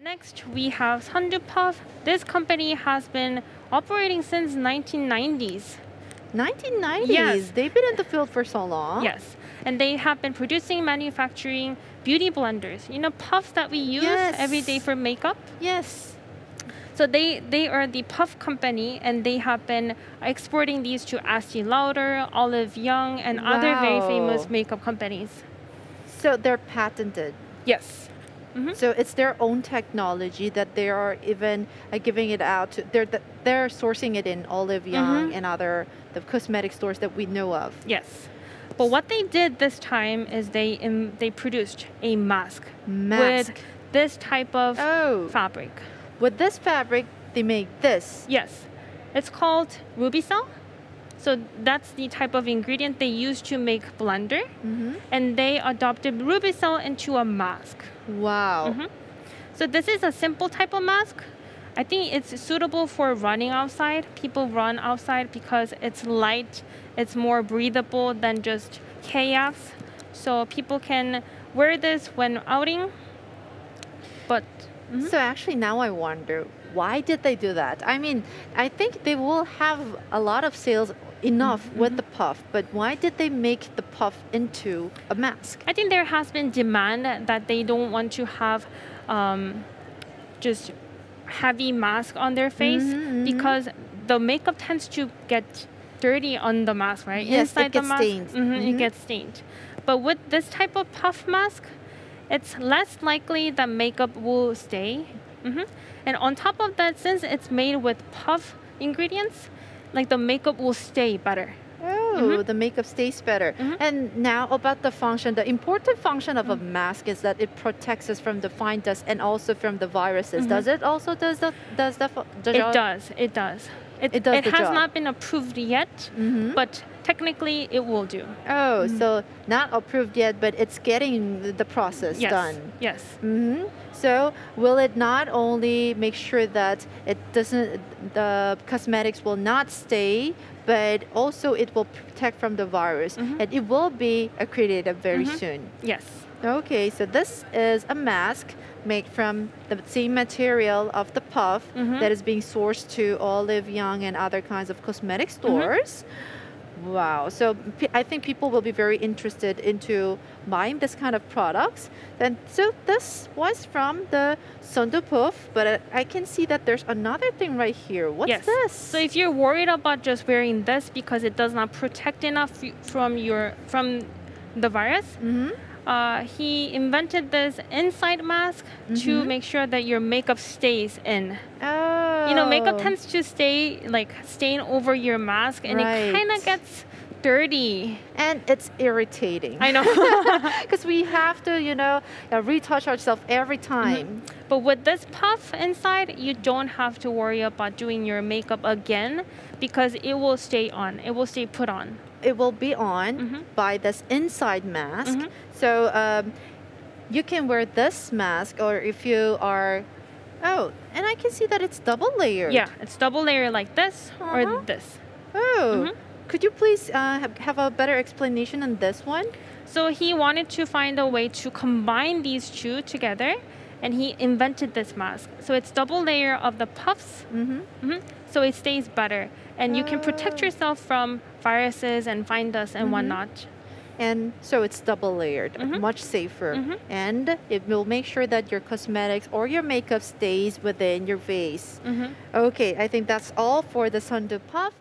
Next, we have Sundoo Puff. This company has been operating since 1990s. 1990s. Yes. They've been in the field for so long. Yes, and they have been producing, manufacturing beauty blenders. You know, puffs that we use Yes. every day for makeup. Yes. So they they are the puff company, and they have been exporting these to Estee Lauder, Olive Young, and other very famous makeup companies. So they're patented. Yes. So it's their own technology that they are even uh, giving it out. To, they're they're sourcing it in Olive Young Mhm. and other the cosmetic stores that we know of. Yes. But what they did this time is they um, they produced a mask, Mask. with this type of Oh, fabric. with this fabric, they make this. Yes, it's called Rubycell. So that's the type of ingredient they use to make blender, hmm and they adopted Rubycell into a mask. Wow. Mhm. So this is a simple type of mask. I think it's suitable for running outside. People run outside because it's light, it's more breathable than just KF. So people can wear this when outing. But mhm. So actually, now I wonder why did they do that? I mean, I think they will have a lot of sales enough Mm-hmm. with the puff, but why did they make the puff into a mask? I think there has been demand that they don't want to have um, just heavy mask on their face Mhm, mhm. because the makeup tends to get dirty on the mask, right? Yes, it the gets mask, stained. mhm, Mhm. It gets stained. But with this type of puff mask, it's less likely that makeup will stay. hmm And on top of that, since it's made with puff ingredients, like the makeup will stay better. Oh, the makeup stays better. Mhm. And now about the function, the important function of Mm. a mask is that it protects us from the fine dust and also from the viruses. Mhm. Does it also does the does the, the It does. It does. It, It does the has job. not been approved yet, Mhm. but technically it will do. Oh, Mm-hmm. so not approved yet, but it's getting the- process Yes. done. Yes. hmm So will it not only make sure that it doesn't, the cosmetics will not stay, but also it will protect from the virus, Mhm. and it will be accredited very Mhm. soon. Yes. Okay, so this is a mask made from the same material of the puff Mhm. that is being sourced to Olive Young and other kinds of cosmetic Mm-hmm. Wow, so I think people will be very interested into buying this kind of products. And so this was from the Sundoo Puff, but I- can see that there's another thing right here. What's yes. this? So if you're worried about just wearing this because it does not protect enough from your from the virus, Mhm. uh, he invented this inside mask to Mhm. make sure that your makeup stays in. Oh. You know, makeup tends to stay like stain over your mask, and it kind of gets dirty. and it's irritating. I know. Because we have to, you know, uh, retouch ourselves every time. But with this puff inside, you don't have to worry about doing your makeup again because it will stay on. It will stay put on. It will be on Mhm. by this inside mask. Mhm. So um, you can wear this mask, or if you are, oh, and I can see that it's double layered. Yeah, it's double layer like this Uh-huh. or this. Oh, Mhm. could you please uh, have, have a better explanation on this one? So he wanted to find a way to combine these two together and he invented this mask. So it's double layer of the puffs. Mm-hmm. mhm, So it stays better and you can protect Oh. yourself from viruses and fine dust and Mhm. whatnot. And so it's double layered, Mhm. much safer. Mhm. And it will make sure that your cosmetics or your makeup stays within your vase. Mhm. Okay, I think that's all for the Sundoo Puff.